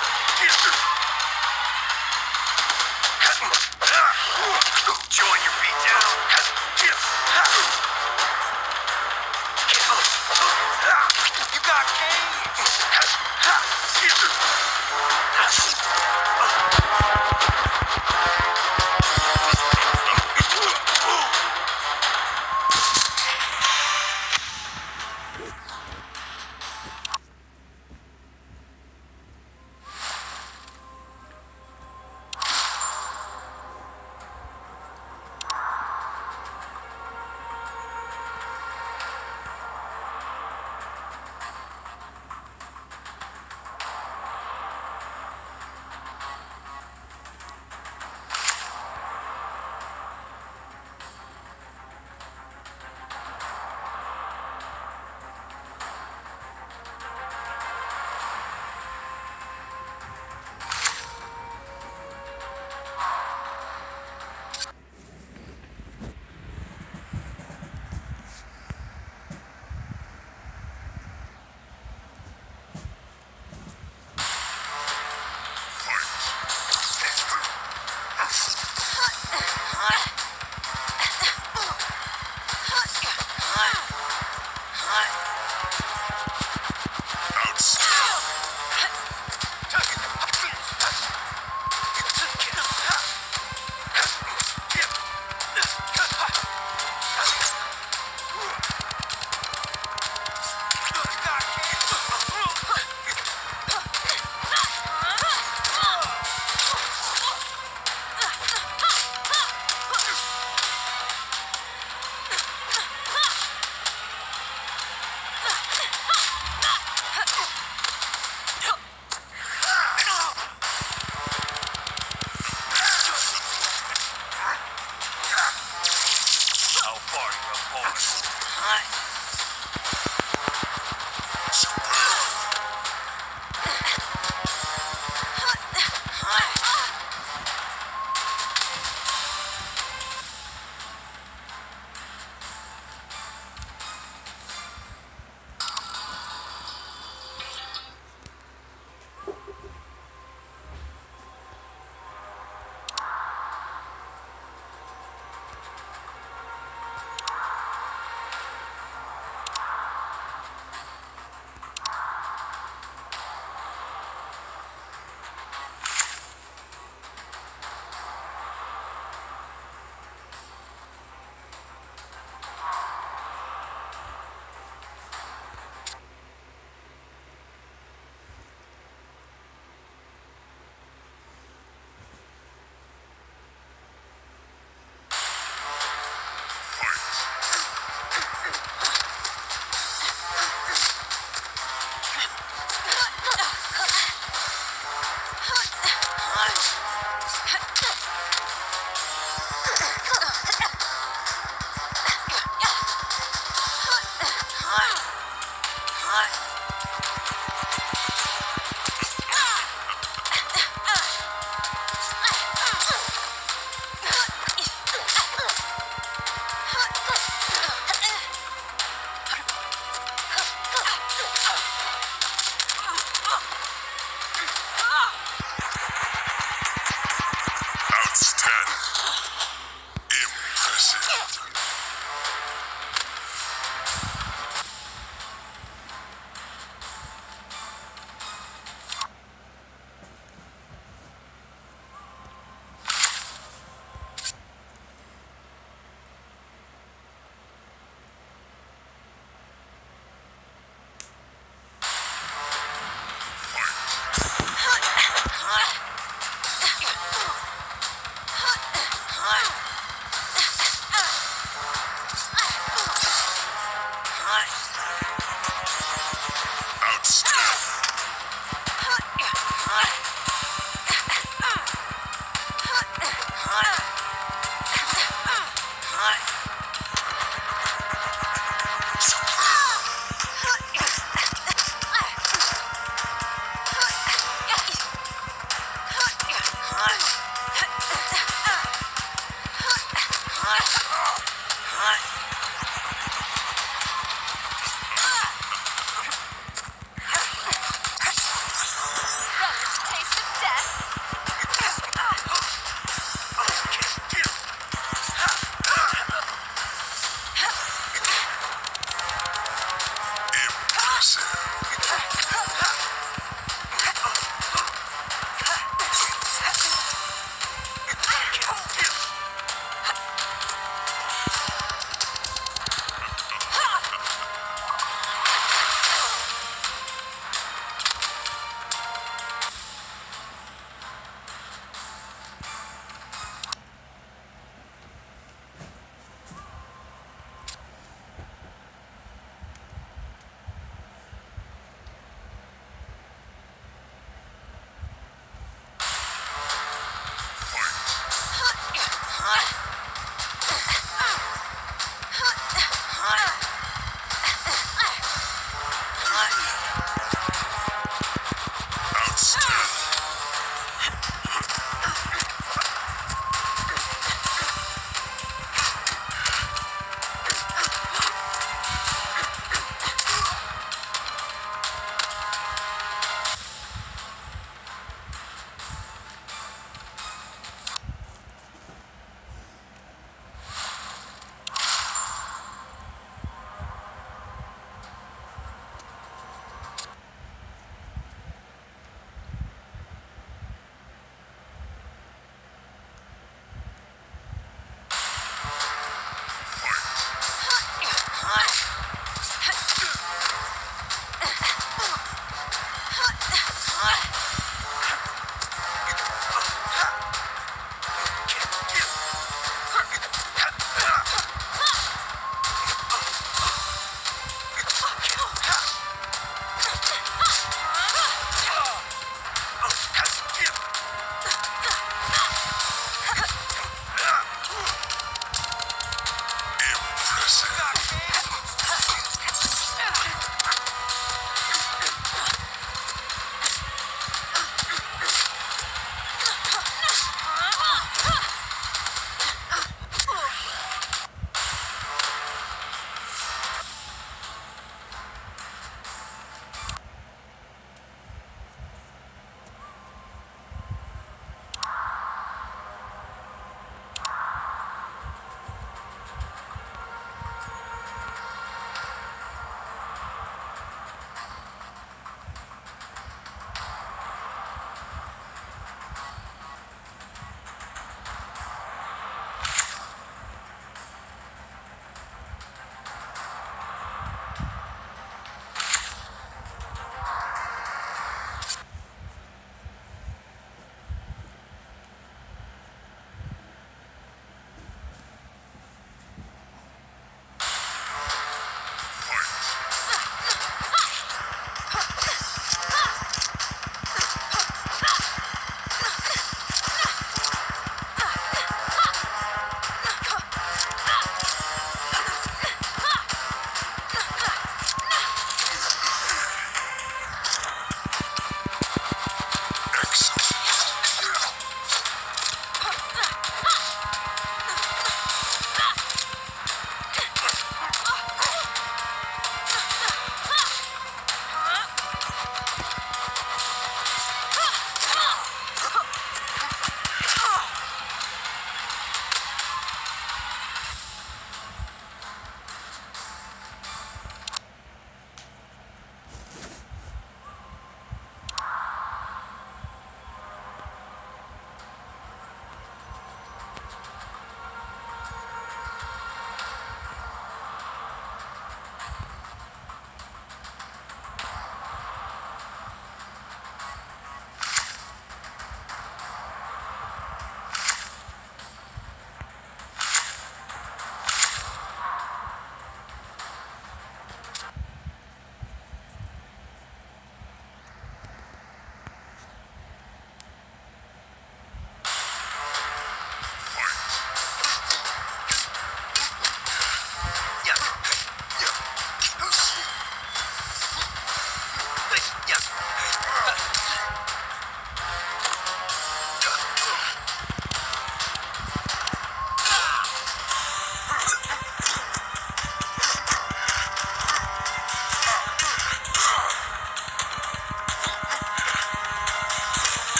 Join